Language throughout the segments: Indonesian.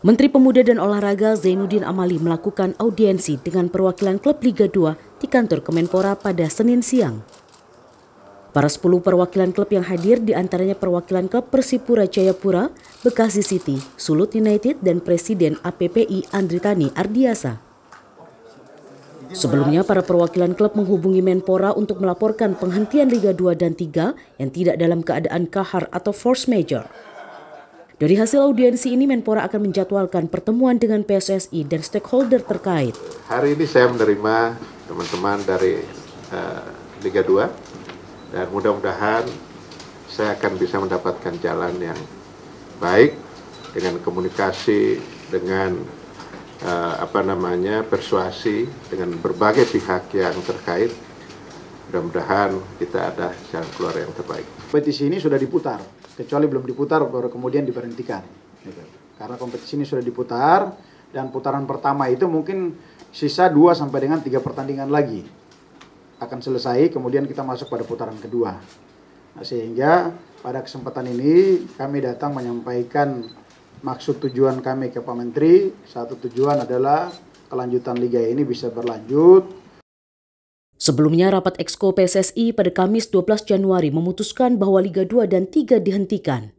Menteri Pemuda dan Olahraga Zainuddin Amali melakukan audiensi dengan perwakilan klub Liga 2 di kantor Kemenpora pada Senin siang. Para 10 perwakilan klub yang hadir di antaranya perwakilan klub Persipura Jayapura, Bekasi City, Sulut United, dan Presiden APPI Andritani Ardiasa. Sebelumnya, para perwakilan klub menghubungi Menpora untuk melaporkan penghentian Liga 2 dan 3 yang tidak dalam keadaan kahar atau force major. Dari hasil audiensi ini, Menpora akan menjadwalkan pertemuan dengan PSSI dan stakeholder terkait. Hari ini saya menerima teman-teman dari uh, Liga 2 dan mudah-mudahan saya akan bisa mendapatkan jalan yang baik dengan komunikasi, dengan uh, apa namanya persuasi dengan berbagai pihak yang terkait. Mudah-mudahan kita ada jalan keluar yang terbaik. Petisi ini sudah diputar kecuali belum diputar baru kemudian diberhentikan. Karena kompetisi ini sudah diputar dan putaran pertama itu mungkin sisa 2 sampai dengan tiga pertandingan lagi akan selesai kemudian kita masuk pada putaran kedua. Nah, sehingga pada kesempatan ini kami datang menyampaikan maksud tujuan kami ke Pak Menteri. Satu tujuan adalah kelanjutan liga ini bisa berlanjut Sebelumnya, rapat Exco PSSI pada Kamis 12 Januari memutuskan bahwa Liga 2 dan 3 dihentikan.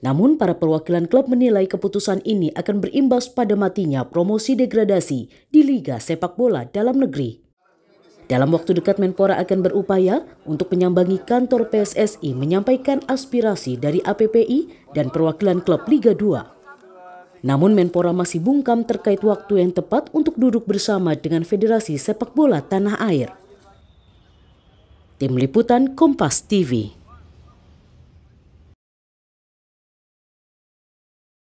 Namun, para perwakilan klub menilai keputusan ini akan berimbas pada matinya promosi degradasi di Liga Sepak Bola dalam negeri. Dalam waktu dekat, Menpora akan berupaya untuk menyambangi kantor PSSI menyampaikan aspirasi dari APPI dan perwakilan klub Liga 2. Namun Menpora masih bungkam terkait waktu yang tepat untuk duduk bersama dengan Federasi Sepak Bola Tanah Air. Tim Liputan Kompas TV